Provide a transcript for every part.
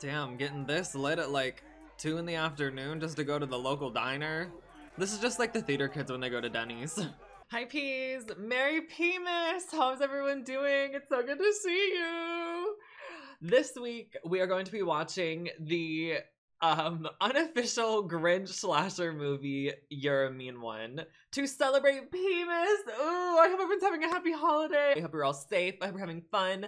Damn, getting this lit at like 2 in the afternoon just to go to the local diner. This is just like the theater kids when they go to Denny's. Hi Peas! Merry Penis! How's everyone doing? It's so good to see you! This week we are going to be watching the um unofficial Grinch slasher movie You're a Mean One to celebrate Penis. Ooh, I hope everyone's having a happy holiday. I hope you're all safe. I hope you're having fun.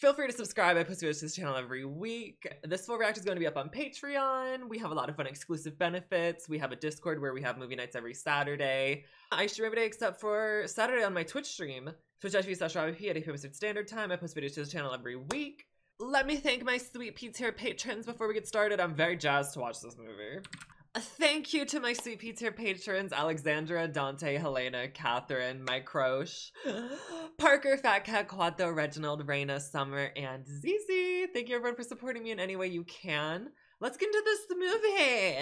Feel free to subscribe. I post videos to this channel every week. This full react is going to be up on Patreon. We have a lot of fun exclusive benefits. We have a Discord where we have movie nights every Saturday. I stream every day except for Saturday on my Twitch stream, twitch.tv slash at 8 Pacific Standard Time. I post videos to this channel every week. Let me thank my sweet P tier patrons before we get started. I'm very jazzed to watch this movie. Thank you to my sweet pizza patrons Alexandra, Dante, Helena, Catherine, Mike Croche, Parker, Fat Cat, Quato, Reginald, Raina, Summer, and Zizi. Thank you everyone for supporting me in any way you can. Let's get into this movie.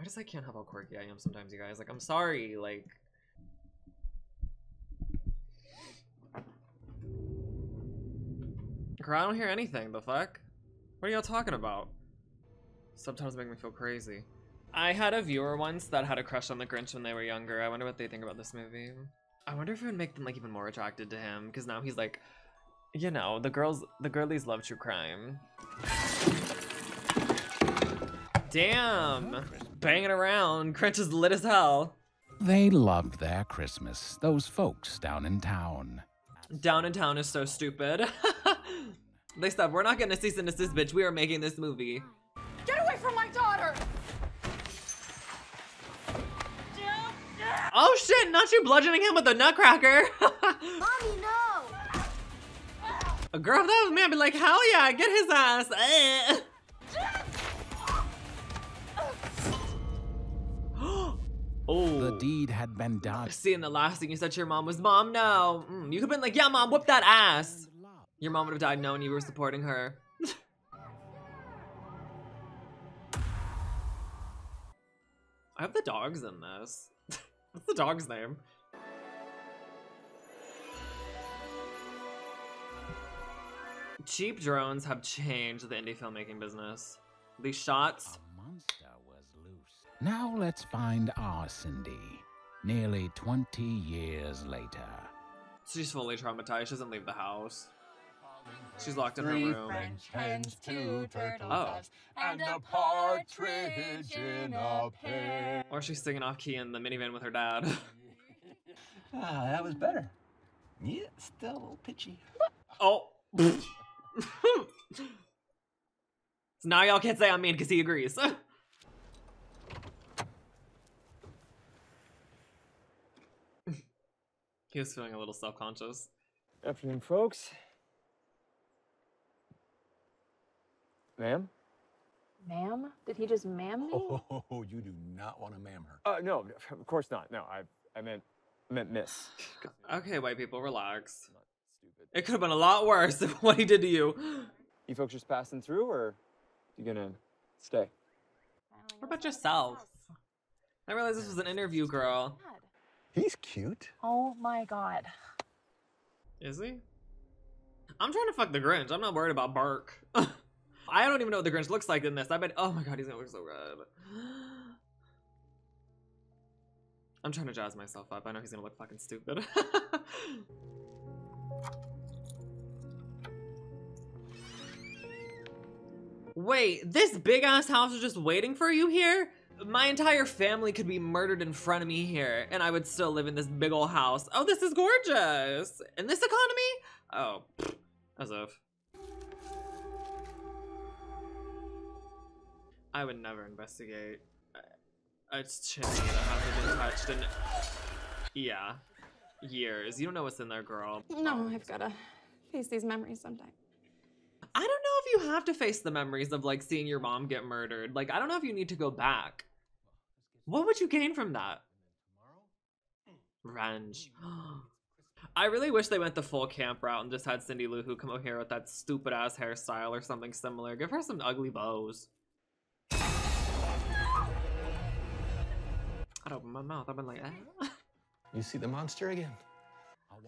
I just like can't help how quirky I am sometimes, you guys. Like I'm sorry, like Girl, I don't hear anything. The fuck? What are y'all talking about? Subtitles make me feel crazy. I had a viewer once that had a crush on the Grinch when they were younger. I wonder what they think about this movie. I wonder if it would make them like even more attracted to him because now he's like, you know, the girls, the girlies love true crime. Damn, banging around. Grinch is lit as hell. They loved their Christmas, those folks down in town. Down in town is so stupid. they said, we're not gonna cease and desist, bitch. We are making this movie. Get away from my daughter! Oh shit, not you bludgeoning him with a nutcracker. Mommy, no! a girl if that was me, I'd be like, hell yeah, get his ass. Oh. The deed had been done. Seeing the last thing you said to your mom was, Mom, no. Mm, you could have been like, yeah, Mom, whoop that ass. Your mom would have died knowing you were supporting her. I hope the dog's in this. What's the dog's name? Cheap drones have changed the indie filmmaking business. These shots. A monster was loose. Now let's find our Cindy. Nearly 20 years later. She's fully traumatized. She doesn't leave the house. She's locked in her Three room. French hens, two turtle Oh. doves, and a partridge in a pear. Or she's singing off key in the minivan with her dad. Ah, that was better. Yeah, still a little pitchy. oh. so now y'all can't say I'm mean because he agrees. he was feeling a little self-conscious. Afternoon, folks. Ma'am? Ma'am? Did he just ma'am me? Oh, you do not want to ma'am her. Uh, no, of course not. No, I, I meant, I meant miss. Okay, white people, relax. I'm not stupid. It could have been a lot worse than what he did to you. You folks just passing through, or you gonna stay? What about yourself? I realized this was an interview, girl. He's cute. Oh my god. Is he? I'm trying to fuck the Grinch. I'm not worried about Burke. I don't even know what the Grinch looks like in this. I bet. Oh my god, he's gonna look so good. I'm trying to jazz myself up. I know he's gonna look fucking stupid. Wait, this big ass house is just waiting for you here? My entire family could be murdered in front of me here, and I would still live in this big old house. Oh, this is gorgeous. In this economy? Oh, as if. I would never investigate uh, It's a chimney that hasn't been touched in, yeah, years. You don't know what's in there, girl. No, um, I've gotta face these memories sometime. I don't know if you have to face the memories of like seeing your mom get murdered. Like, I don't know if you need to go back. What would you gain from that? Revenge. I really wish they went the full camp route and just had Cindy Lou Who come over here with that stupid ass hairstyle or something similar. Give her some ugly bows. I'd open my mouth. I've been like, ah. You see the monster again?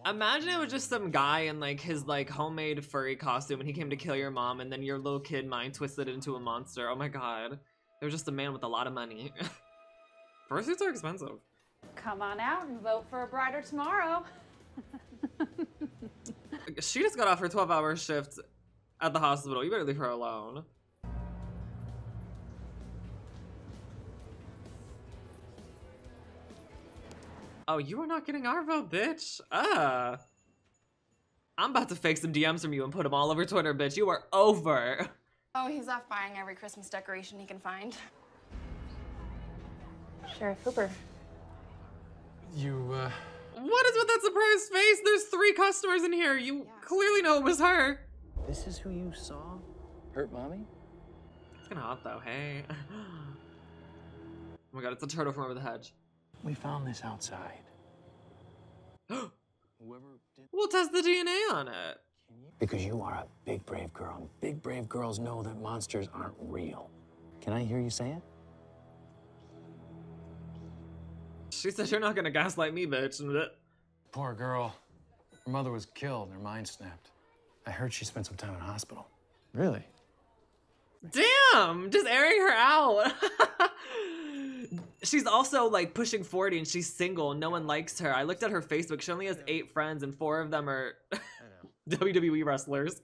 Imagine it was just some guy in like his like homemade furry costume and he came to kill your mom and then your little kid mind twisted into a monster. Oh my god. There was just a man with a lot of money. Fursuits are expensive. Come on out and vote for a brighter tomorrow. She just got off her 12 hour shift at the hospital. You better leave her alone. Oh, you are not getting our vote, bitch. Uh. I'm about to fake some DMs from you and put them all over Twitter, bitch. You are over. Oh, he's off buying every Christmas decoration he can find. Sheriff Hooper. You, uh. What is with that surprised face? There's three customers in here. You clearly know it was her. This is who you saw hurt mommy? It's kind of hot though. Hey. Oh my god, it's a turtle from over the hedge. We found this outside. Whoever did. We'll test the DNA on it. Because you are a big, brave girl, and big, brave girls know that monsters aren't real. Can I hear you say it? She said you're not gonna gaslight me, bitch. Poor girl. Her mother was killed, and her mind snapped. I heard she spent some time in hospital. Really? Damn, just airing her out. she's also like pushing 40 and she's single. No one likes her. I looked at her Facebook. She only has eight friends, and four of them are WWE wrestlers.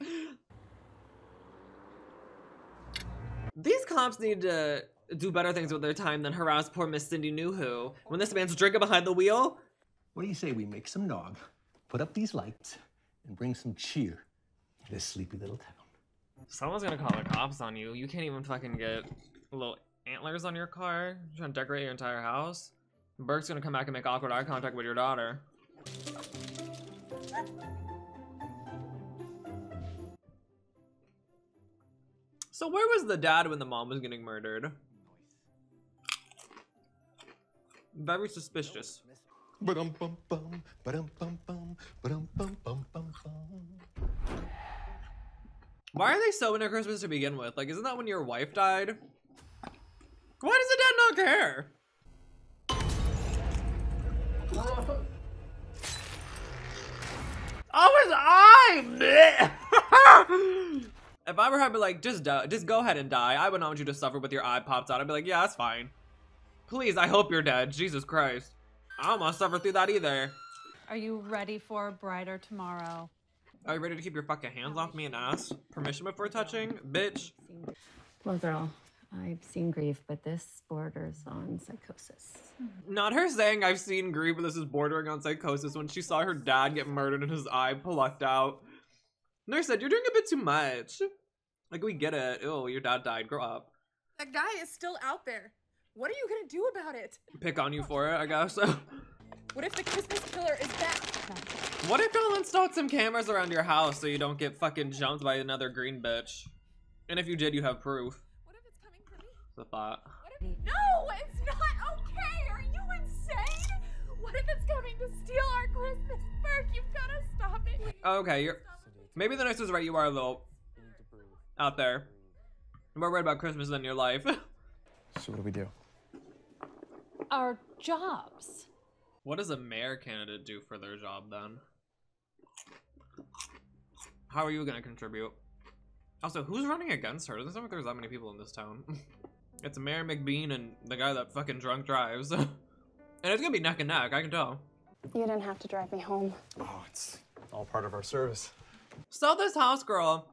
These cops need to do better things with their time than harass poor Miss Cindy Knew Who. When this man's drinking behind the wheel, What do you say we make some nog, put up these lights, and bring some cheer to this sleepy little town? someone's gonna call the cops on you. You can't even fucking get a little antlers on your car. You're trying to decorate your entire house. Burke's gonna come back and make awkward eye contact with your daughter. So where was the dad when the mom was getting murdered? Very suspicious. Why are they so into Christmas to begin with? Like, isn't that when your wife died? Why does the dad not care? Oh, his eye! if I were her, I'd be like, just die, just go ahead and die. I would not want you to suffer with your eye popped out. I'd be like, yeah, that's fine. Please, I hope you're dead. Jesus Christ. I don't want to suffer through that either. Are you ready for a brighter tomorrow? Are you ready to keep your fucking hands off me and ass? Permission before touching? Bitch. Well, girl, I've seen grief, but this borders on psychosis. Not her saying I've seen grief, but this is bordering on psychosis when she saw her dad get murdered and his eye plucked out. Nurse said, You're doing a bit too much. Like, we get it. Oh, your dad died. Grow up. That guy is still out there. What are you gonna do about it? Pick on you for it, I guess. What if the Christmas killer is back? what if y'all installed some cameras around your house so you don't get fucking jumped by another green bitch? And if you did, you have proof. What if it's coming for me? It's a thought. What if- No, it's not okay. Are you insane? What if it's coming to steal our Christmas? Burke, you've gotta stop it. Okay, you're. Maybe the nurse is right. You are a little out there. More worried about Christmas than your life. So what do we do? Our jobs. What does a mayor candidate do for their job then? How are you gonna contribute? Also, who's running against her? Doesn't seem like there's that many people in this town. it's Mayor McBean and the guy that fucking drunk drives. and it's gonna be neck and neck, I can tell. You didn't have to drive me home. Oh, it's all part of our service. Sell this house, girl.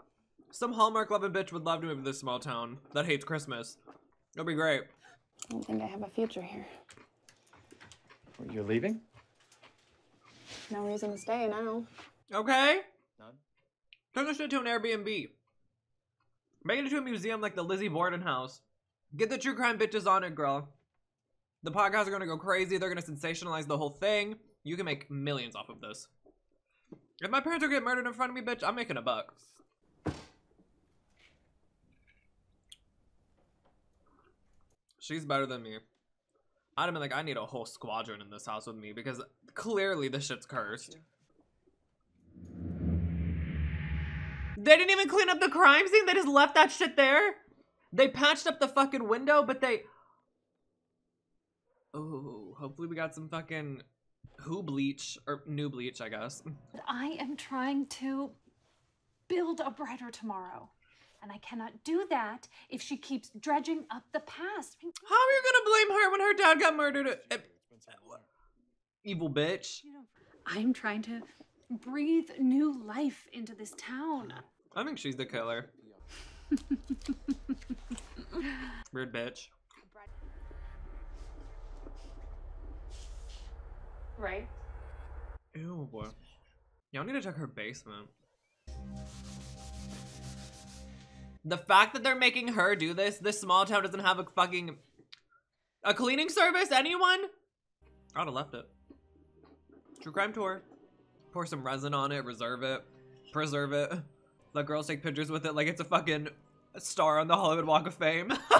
Some Hallmark loving bitch would love to move to this small town that hates Christmas. It'll be great. I don't think I have a future here. You're leaving? No reason to stay now. Okay? None. Turn this shit to an Airbnb. Make it into a museum like the Lizzie Borden house. Get the true crime bitches on it, girl. The podcasts are gonna go crazy. They're gonna sensationalize the whole thing. You can make millions off of this. If my parents are getting murdered in front of me, bitch, I'm making a buck. She's better than me. I'd have been like, I need a whole squadron in this house with me because clearly this shit's cursed. They didn't even clean up the crime scene. They just left that shit there. They patched up the fucking window, but they. Oh, hopefully we got some fucking Who bleach or new bleach, I guess. I am trying to build a brighter tomorrow. And I cannot do that if she keeps dredging up the past. How are you gonna blame her when her dad got murdered? Uh, Evil bitch. I'm trying to breathe new life into this town. I think she's the killer. Weird bitch. Right? Ew, boy. Y'all need to check her basement. The fact that they're making her do this, this small town doesn't have a fucking a cleaning service. Anyone? I'd have left it. True crime tour. Pour some resin on it, reserve it, preserve it. Let girls take pictures with it like it's a fucking star on the Hollywood Walk of Fame.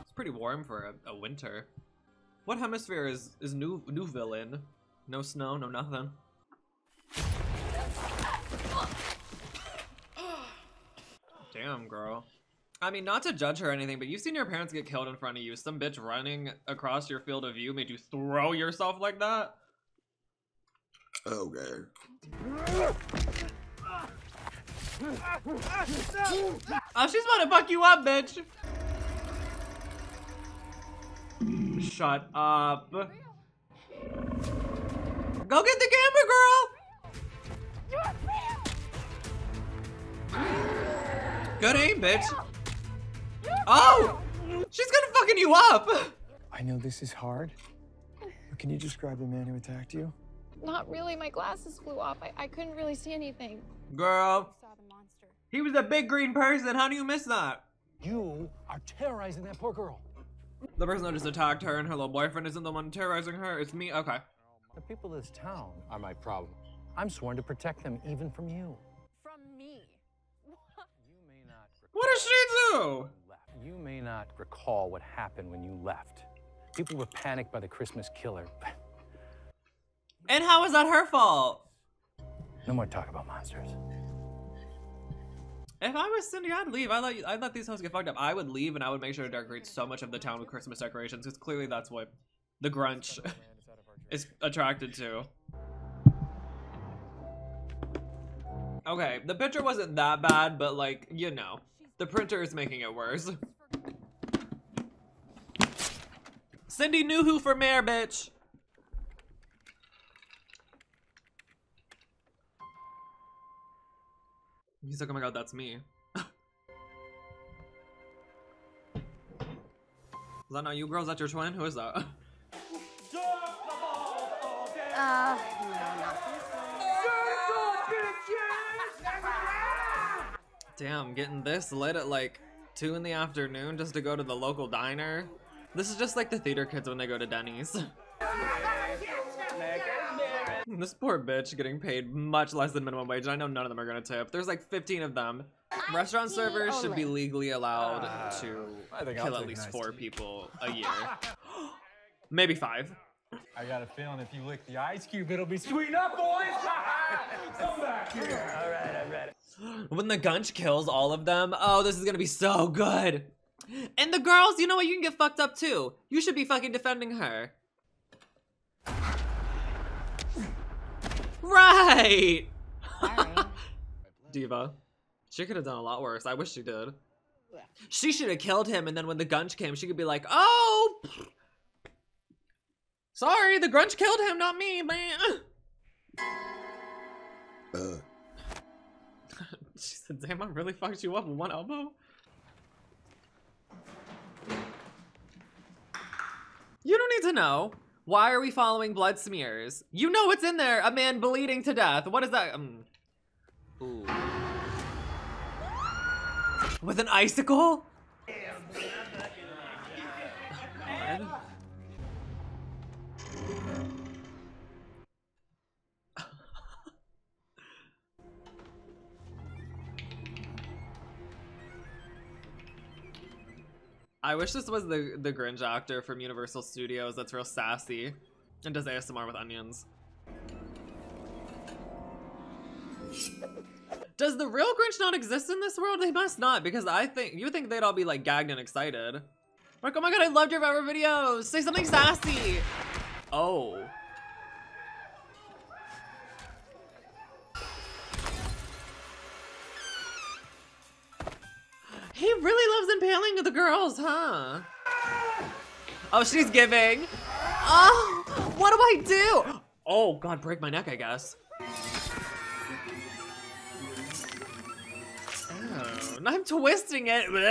it's pretty warm for a, a winter. What hemisphere is is new Newville in? No snow, no nothing. Damn, girl. I mean, not to judge her or anything, but you've seen your parents get killed in front of you. Some bitch running across your field of view made you throw yourself like that? Okay. Oh, she's about to fuck you up, bitch. Shut up. Go get the camera, girl. Good aim, bitch. Oh! She's gonna fucking you up! I know this is hard, but can you describe the man who attacked you? Not really. My glasses flew off. I, I couldn't really see anything. Girl. He was a big green person. How do you miss that? You are terrorizing that poor girl. The person that just attacked her and her little boyfriend isn't the one terrorizing her. It's me. Okay. The people of this town are my problem. I'm sworn to protect them even from you. From me. What does she do? You may not recall what happened when you left. People were panicked by the Christmas killer. And how is that her fault? No more talk about monsters. If I was Cindy, I'd leave. I let I'd let these hoes get fucked up. I would leave and I would make sure to decorate so much of the town with Christmas decorations because clearly that's what the Grunch is attracted to. Okay, the picture wasn't that bad, but like, you know, the printer is making it worse. Cindy knew who for mayor, bitch. He's like, oh my god, that's me. Is that not you girls? That your twin? Who is that? Uh, Damn, getting this lit at like 2 in the afternoon just to go to the local diner. This is just like the theater kids when they go to Denny's. this poor bitch getting paid much less than minimum wage. I know none of them are gonna tip. There's like 15 of them. Restaurant servers should be legally allowed ah, to I think kill at least nice four tea. people a year. Maybe five. I got a feeling if you lick the ice cube, it'll be sweet enough, boys. Come back here. All right, I'm ready. When the gunch kills all of them, oh, this is gonna be so good. And the girls, you know what? You can get fucked up too. You should be fucking defending her. Right. Diva. She could have done a lot worse. I wish she did. She should have killed him, and then when the gunch came, she could be like, "Oh, sorry, the grunch killed him, not me, man." Uh. she said, "Damn, I really fucked you up with one elbow." You don't need to know. Why are we following blood smears? You know what's in there. A man bleeding to death. What is that? Um. Ooh. With an icicle? I wish this was the the Grinch actor from Universal Studios that's real sassy and does ASMR with onions. Does the real Grinch not exist in this world? They must not, because I think you think they'd all be like gagged and excited. Like, oh my god, I loved your favorite videos. Say something sassy. Oh. He really loves impaling the girls, huh? Oh, she's giving. Oh, what do I do? Oh, God, break my neck, I guess. Oh, I'm twisting it. Would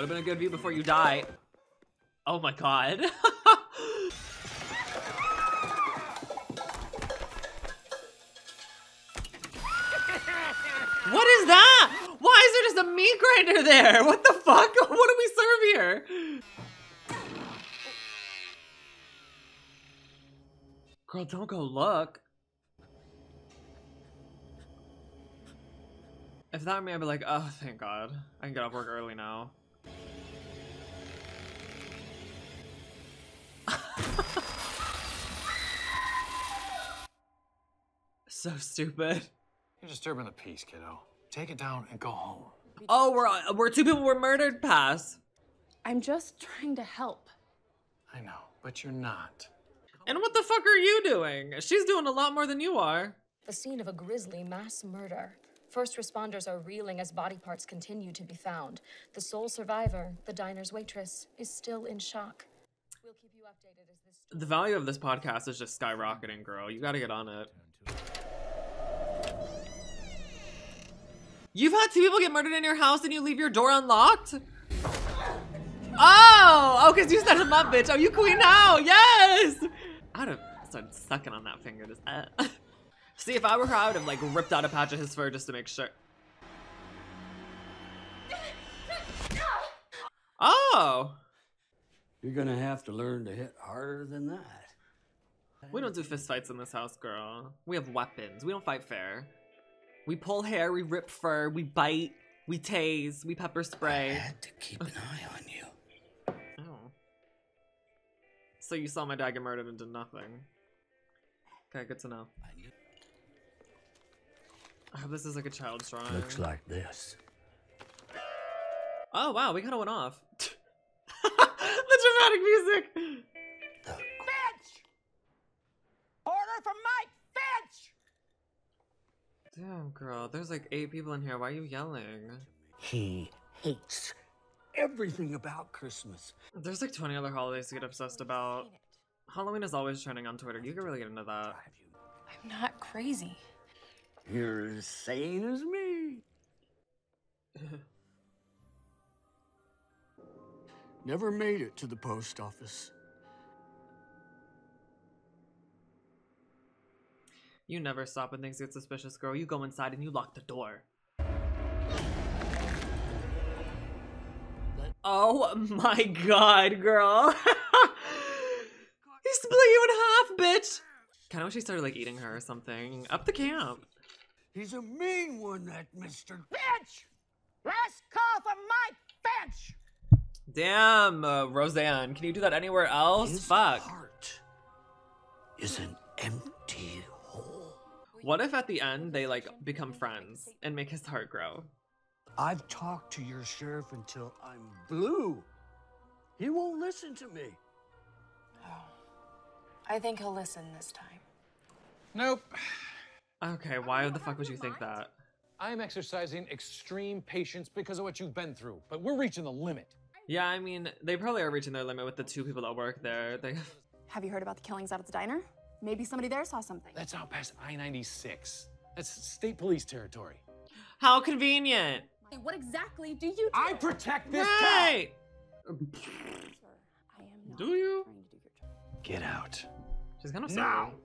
have been a good view before you die. Oh my god. what is that? Why is there just a meat grinder there? What the fuck? What do we serve here? Girl, don't go look. If that were me, I'd be like, oh, thank God. I can get off work early now. so stupid. You're disturbing the peace, kiddo. Take it down and go home. Oh, we're uh, we're two people were murdered. Pass. I'm just trying to help. I know, but you're not. And what the fuck are you doing? She's doing a lot more than you are. The scene of a grisly mass murder. First responders are reeling as body parts continue to be found. The sole survivor, the diner's waitress, is still in shock. We'll keep you updated as this. The value of this podcast is just skyrocketing, girl. You gotta get on it. You've had two people get murdered in your house and you leave your door unlocked? Oh! Oh, because you set him up, bitch. Oh, you queen now. Yes! I'd have started sucking on that finger. Just, uh. See, if I were her, I would have, like, ripped out a patch of his fur just to make sure. Oh! You're gonna have to learn to hit harder than that. We don't do fist fights in this house, girl. We have weapons. We don't fight fair. We pull hair, we rip fur, we bite, we tase, we pepper spray. I had to keep an eye on you. Oh. So you saw my dad get murdered and did nothing. Okay, good to know. I hope this is like a child's drawing. Looks like this. Oh wow, we kind of went off. the dramatic music. Finch! Order from Mike Finch! Damn, girl. There's like eight people in here. Why are you yelling? He hates everything about Christmas. There's like 20 other holidays to get obsessed about. Halloween is always trending on Twitter. You can really get into that. I'm not crazy. You're as sane as me. Never made it to the post office. You never stop when things get suspicious, girl. You go inside and you lock the door. Oh my god, girl. he split you in half, bitch. Kind of wish he started like eating her or something. Up the camp. He's a mean one, that Mr. Bitch! Last call from Mike Finch! Damn, uh, Roseanne. Can you do that anywhere else? His Fuck. heart is an empty. What if at the end they like become friends and make his heart grow? I've talked to your sheriff until I'm blue. He won't listen to me. Oh. I think he'll listen this time. Nope. Okay, why the fuck would you think that? I'm exercising extreme patience because of what you've been through, but we're reaching the limit. Yeah, I mean, they probably are reaching their limit with the two people that work there. They Have you heard about the killings out at the diner? Maybe somebody there saw something. That's out past I 96. That's state police territory. How convenient. What exactly do you do? I protect this Right. I am not Do you? trying to do your job. Get out. She's kind of Now. sorry.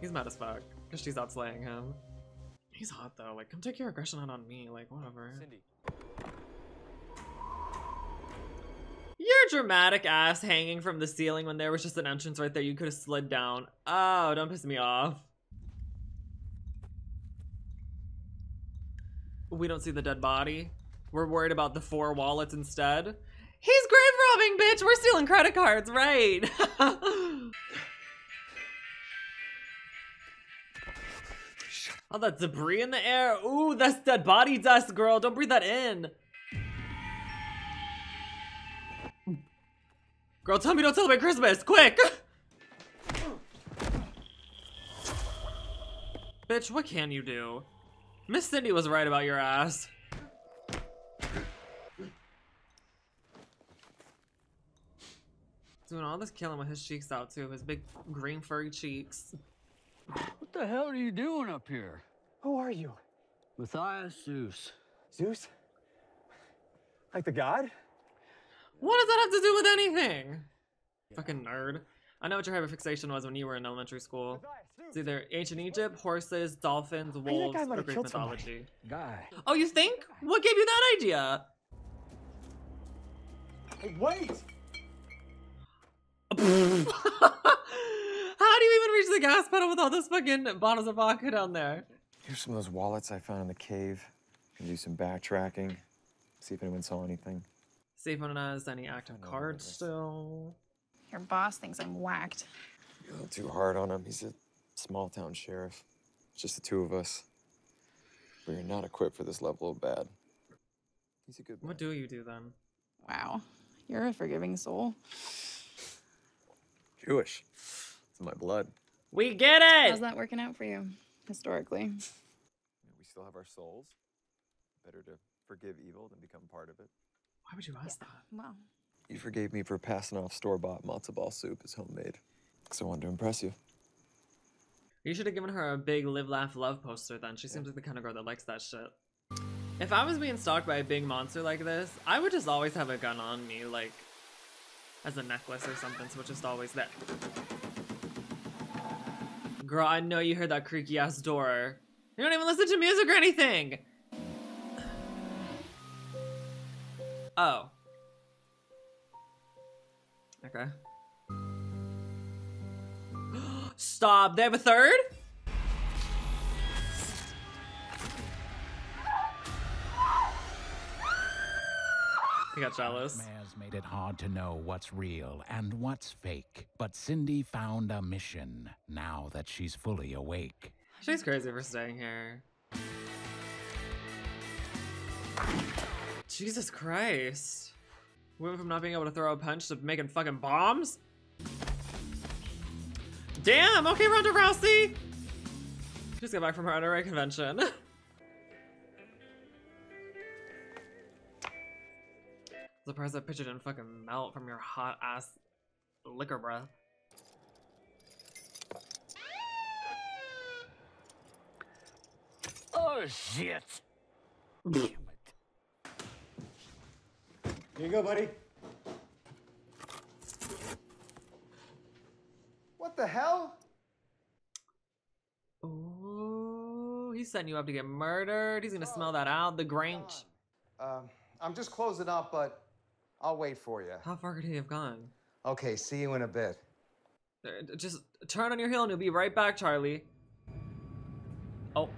He's mad as fuck because she's out slaying him. He's hot though. Like, come take your aggression out on me. Like, whatever. Cindy. Your dramatic ass hanging from the ceiling when there was just an entrance right there. You could have slid down. Oh, don't piss me off. We don't see the dead body. We're worried about the four wallets instead. He's grave robbing, bitch. We're stealing credit cards, right? All that debris in the air. Ooh, that's dead body dust, girl. Don't breathe that in. Girl, tell me don't celebrate Christmas, quick! Bitch, what can you do? Miss Cindy was right about your ass. Doing all this killing with his cheeks out too, his big green furry cheeks. What the hell are you doing up here? Who are you? Matthias Zeus. Zeus? Like the god? What does that have to do with anything? Fucking nerd. I know what your hyperfixation was when you were in elementary school. It's either ancient Egypt, horses, dolphins, wolves, or Greek mythology. Guy. Oh, you think? What gave you that idea? Hey, wait! How do you even reach the gas pedal with all those fucking bottles of vodka down there? Here's some of those wallets I found in the cave. Can do some backtracking. See if anyone saw anything. See if anyone has uh, any active cards still. Your boss thinks I'm whacked. You're a little too hard on him. He's a small town sheriff. It's just the two of us. We're not equipped for this level of bad. He's a good What do you do then? Wow. You're a forgiving soul. Jewish. It's in my blood. We get it! How's that working out for you, historically? We still have our souls. Better to forgive evil than become part of it. Why would you ask that? Well, You forgave me for passing off store-bought matzo ball soup as homemade. Because I wanted to impress you. You should have given her a big live, laugh, love poster then. She seems like the kind of girl that likes that shit. If I was being stalked by a big monster like this, I would just always have a gun on me, like, as a necklace or something, so it's just always there. Girl, I know you heard that creaky ass door. You don't even listen to music or anything! Oh. Okay. Stop. They have a third? He got jealous. Nightmares made it hard to know what's real and what's fake. But Cindy found a mission now that she's fully awake. She's crazy for staying here. Jesus Christ. We went from not being able to throw a punch to making fucking bombs? Damn, okay, Ronda Rousey! Just got back from her NRA convention. Surprised that picture didn't fucking melt from your hot ass liquor breath. Oh, shit. Here you go, buddy. What the hell? Ooh, he's setting you up to get murdered. He's gonna smell that out. The Grinch. Um, I'm just closing up, but I'll wait for you. How far could he have gone? Okay, see you in a bit. Uh, Just turn on your heel and you'll be right back, Charlie. Oh.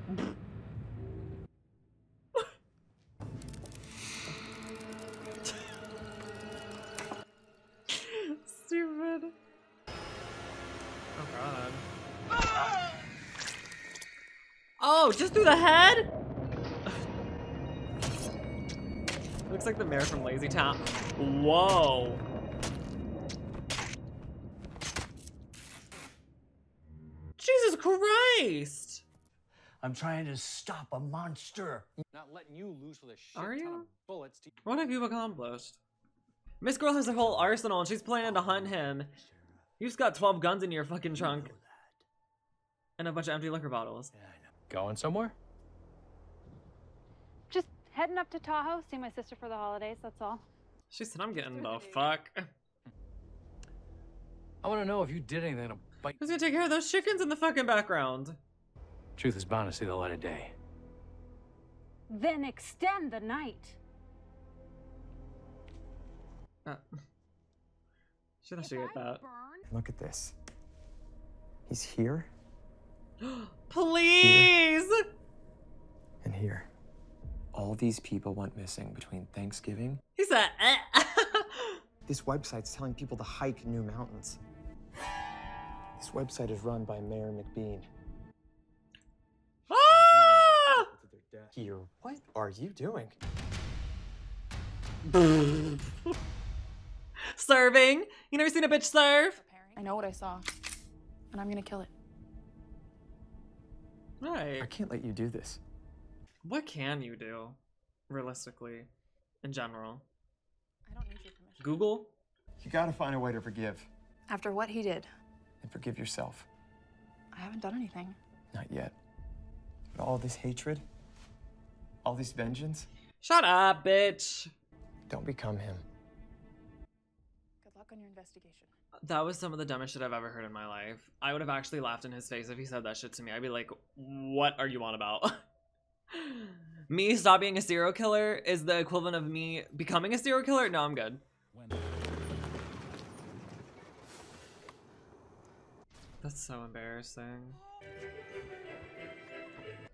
Just through the head? Looks like the mayor from Lazy Town. Whoa. Jesus Christ! I'm trying to stop a monster. Not letting you loose with a shit Are ton you? of bullets. To- What have you accomplished? Miss Girl has a whole arsenal and she's planning to hunt him. You just got 12 guns in your fucking trunk. And a bunch of empty liquor bottles. Going somewhere? Just heading up to Tahoe, see my sister for the holidays, that's all. She said, I'm getting the fuck. I want to know if you did anything to bite. Who's gonna take care of those chickens in the fucking background? Truth is bound to see the light of day. Then extend the night. Uh, should I should get that? Look at this. He's here Please! and here. All these people went missing between Thanksgiving He said, eh. This website's telling people to hike new mountains. This website is run by Mayor McBean. Ah! Here, what are you doing? Serving. You never seen a bitch serve? I know what I saw, and I'm gonna kill it. Right. I can't let you do this. What can you do, realistically, in general? I don't need your permission. Google? You gotta find a way to forgive After what he did, and forgive yourself. I haven't done anything. Not yet. But all this hatred, all this vengeance, Shut up, bitch. don't become him. Good luck on your investigation. That was some of the dumbest shit I've ever heard in my life. I would have actually laughed in his face if he said that shit to me. I'd be like, what are you on about? me stop being a serial killer is the equivalent of me becoming a serial killer? No, I'm good. That's so embarrassing.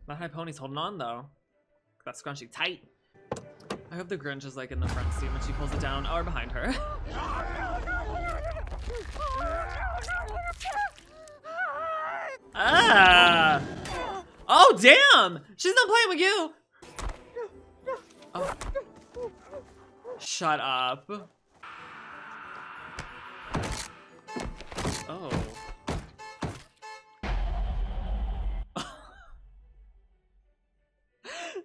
That high pony's holding on though. That scrunchie tight. I hope the Grinch is like in the front seat when she pulls it down or behind her. Oh damn! She's not playing with you. Oh. Shut up. Oh.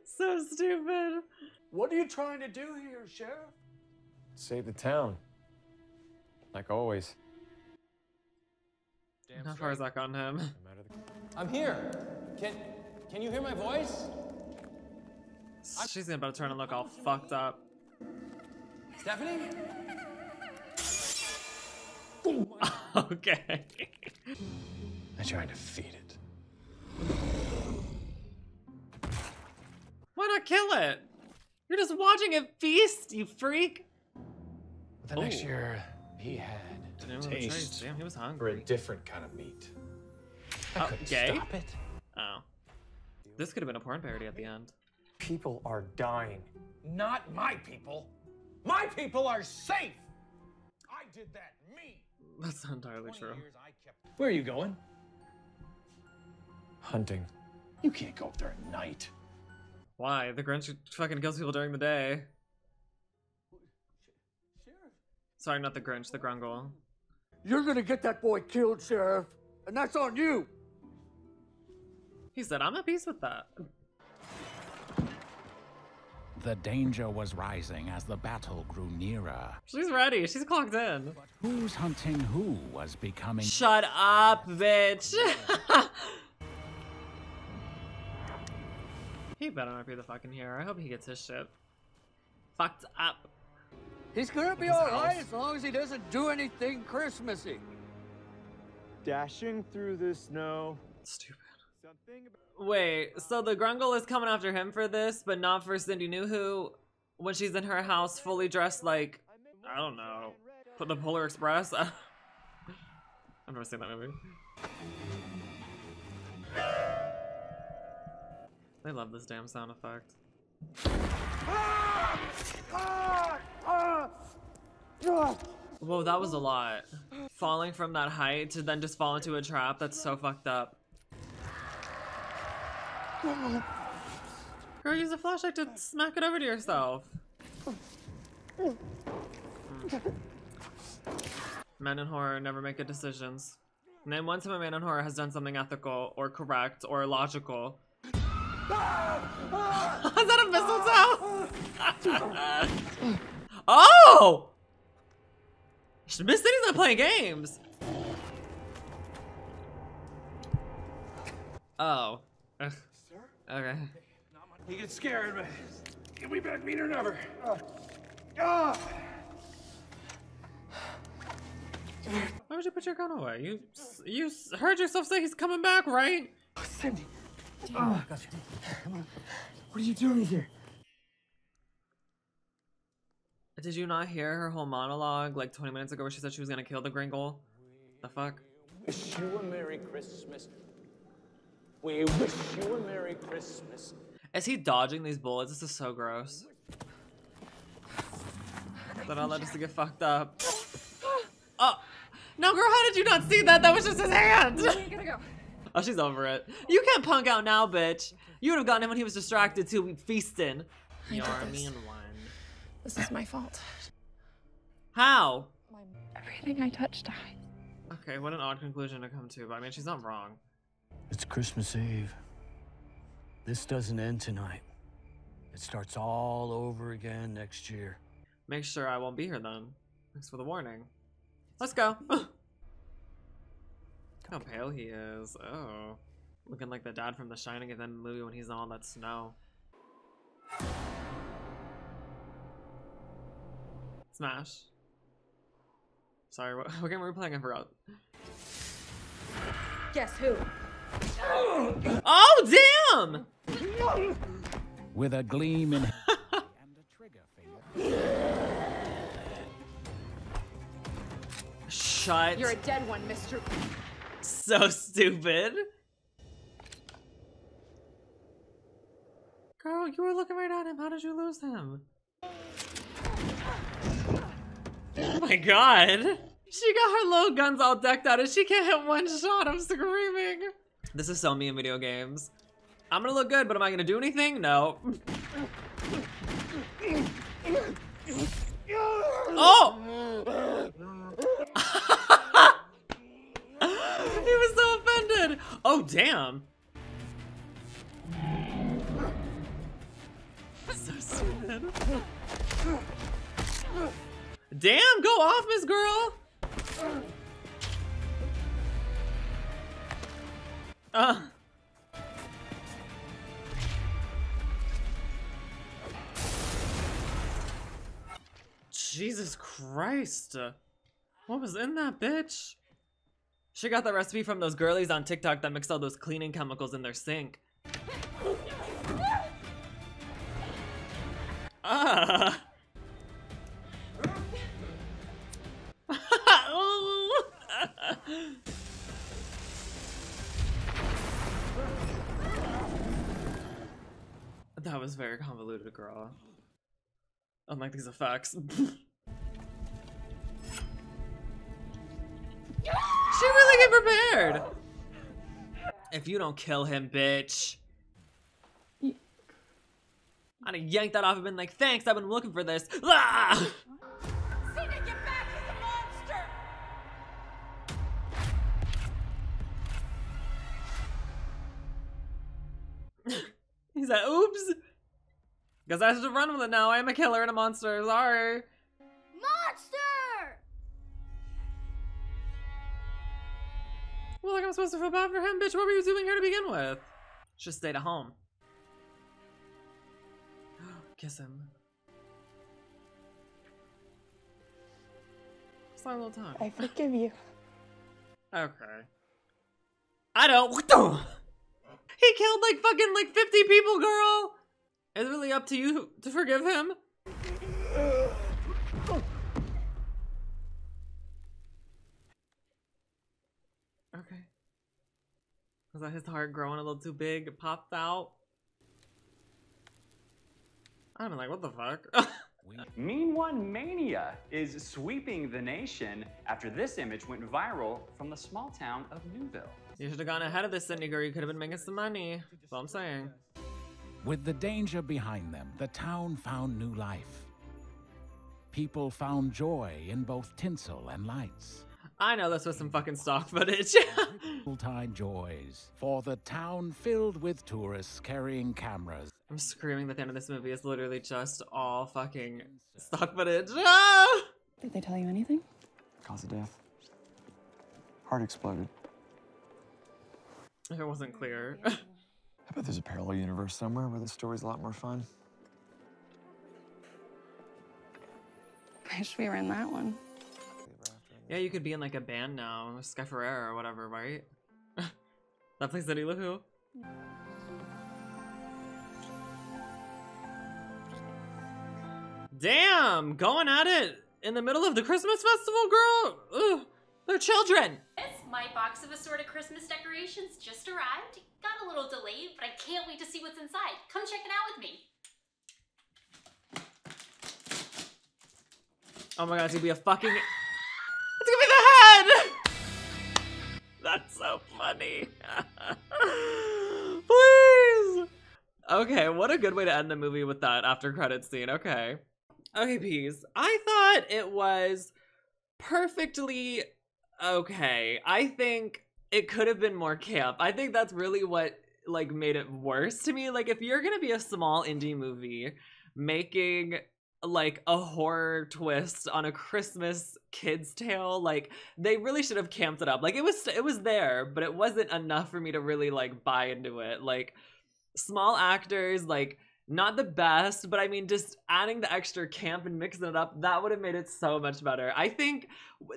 so stupid. What are you trying to do here, Sheriff? Save the town. Like always. How far has that gotten him? I'm here. Can can you hear my voice? She's about to turn and look all fucked up. Stephanie? okay. I tried to feed it. Why not kill it? You're just watching it feast, you freak. The next year, he had Damn, with the taste. Damn, he was hungry. for a different kind of meat. I Oh, gay? stop it. Oh. This could have been a porn parody at the end. People are dying. Not my people. My people are safe. I did that. Me. That's not entirely true. Where are you going? Hunting. You can't go up there at night. Why? The Grinch fucking kills people during the day. Sorry, not the Grinch, the Grungle. You're gonna get that boy killed, Sheriff, and that's on you. He said, I'm at peace with that. The danger was rising as the battle grew nearer. She's ready. She's clocked in. Who's hunting who was becoming. Shut up, bitch. he better not be the fucking hero. I hope he gets his shit fucked up. He's gonna be His all right house. as long as he doesn't do anything Christmassy. Dashing through the snow. Stupid. Wait, so the Grungle is coming after him for this, but not for Cindy New Who when she's in her house fully dressed like, I don't know, put the Polar Express? I've never seen that movie. I love this damn sound effect. Whoa, that was a lot. Falling from that height to then just fall into a trap, that's so fucked up. Girl, use a flashlight to smack it over to yourself. Men in horror never make good decisions. Name one time a man in horror has done something ethical or correct or logical. Is that a mistletoe? oh! Miss Cindy's not playing games. Oh. Ugh. Okay. He gets scared, but he'll be back meaner than ever. Ah! Why would you put your gun away? You you heard yourself say he's coming back, right? Cindy. Oh, gotcha. What are you doing here? Did you not hear her whole monologue like 20 minutes ago where she said she was gonna kill the Gringle? The fuck? Wish you a Merry Christmas. We wish you a Merry Christmas. Is he dodging these bullets? This is so gross. That all led us to get fucked up. Oh, no, girl, how did you not see that? That was just his hand. We gotta go. Oh, she's over it. You can't punk out now, bitch. You would have gotten him when he was distracted too, feasting. I did Yarmy this. and one. This is my fault. How? Everything I touch dies. Okay, what an odd conclusion to come to, but I mean, she's not wrong. It's Christmas Eve. This doesn't end tonight. It starts all over again next year. Make sure I won't be here then. Thanks for the warning. Let's go. How pale he is. Oh. Looking like the dad from The Shining and then the movie when he's in all that snow. Smash. Sorry, what, what game were we playing? I forgot. Guess who? Oh, damn! With a gleam in Shut. You're a dead one, Mr. So stupid. Girl, you were looking right at him. How did you lose him? Oh my god. She got her low guns all decked out and she can't hit one shot. I'm screaming. This is so me in video games. I'm gonna look good, but am I gonna do anything? No. Oh! he was so offended. Oh, damn. So. Damn, go off, Miss Girl. Uh. Jesus Christ. What was in that bitch? She got the recipe from those girlies on TikTok that mixed all those cleaning chemicals in their sink. Ah. that was very convoluted, girl. Unlike these effects. Get prepared. If you don't kill him, bitch. I'd have yanked that off and been like, thanks, I've been looking for this. Ah! Cena, get back! He's a monster! He's like, oops. Guess I have to run with it now. I am a killer and a monster. Sorry. Well, like I'm supposed to feel bad for him, bitch. What were you doing here to begin with? Just stayed at home. Kiss him. Slow little time. I forgive you. Okay. I don't. What the? He killed like fucking like 50 people, girl. It's really up to you to forgive him. Okay. Was that his heart growing a little too big? It popped out. I'm like, what the fuck? Mean One Mania is sweeping the nation after this image went viral from the small town of Newville. you should have gone ahead of this, Cindy girl. You could have been making some money. That's all I'm saying. With the danger behind them, the town found new life. People found joy in both tinsel and lights. I know this was some fucking stock footage. Time joys for the town filled with tourists carrying cameras. I'm screaming that the end of this movie is literally just all fucking stock footage. Ah! Did they tell you anything? Cause of death. Heart exploded. If it wasn't clear. I bet there's a parallel universe somewhere where the story's a lot more fun. Wish we were in that one. Yeah, you could be in like a band now, Sky or whatever, right? that plays Lou Who. Damn, going at it in the middle of the Christmas festival, girl. Ugh, they're children. My box of assorted Christmas decorations just arrived. Got a little delayed, but I can't wait to see what's inside. Come check it out with me. Oh my god, it's gonna be a fucking. That's so funny. Please! Okay, what a good way to end the movie with that after credit scene. Okay. Okay, peas. I thought it was perfectly okay. I think it could have been more camp. I think that's really what like made it worse to me. Like if you're gonna be a small indie movie making like a horror twist on a Christmas kids tale, like they really should have camped it up. Like it was it was there, but it wasn't enough for me to really like buy into it. Like small actors, like not the best, but I mean, just adding the extra camp and mixing it up, that would have made it so much better. I think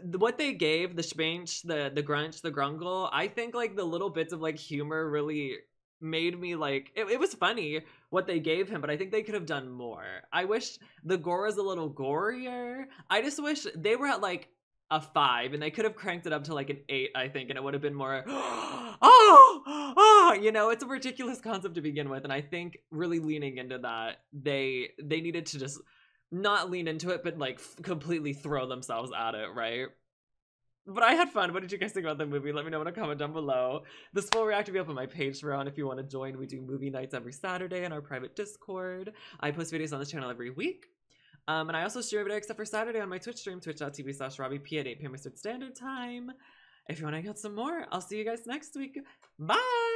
what they gave the Spanch, the the Grunch, the Grungle, I think like the little bits of like humor really made me like it, it was funny what they gave him, but I think they could have done more. I wish the gore was a little gorier. I just wish they were at like a five and they could have cranked it up to like an eight, I think, and it would have been more oh, oh, you know, it's a ridiculous concept to begin with, and I think really leaning into that, they they needed to just not lean into it, but like f- completely throw themselves at it, right? But I had fun. What did you guys think about the movie? Let me know in a comment down below. This full react will be up on my page for on if you want to join. We do movie nights every Saturday in our private Discord. I post videos on this channel every week. Um, and I also stream every day except for Saturday on my Twitch stream, twitch.tv slash Robbie Pea at 8 p.m. Standard Time. If you want to get some more, I'll see you guys next week. Bye!